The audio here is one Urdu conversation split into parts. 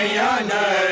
Nayana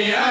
بھیا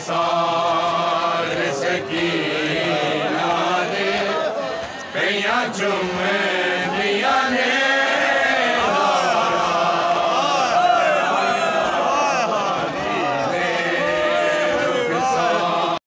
Song.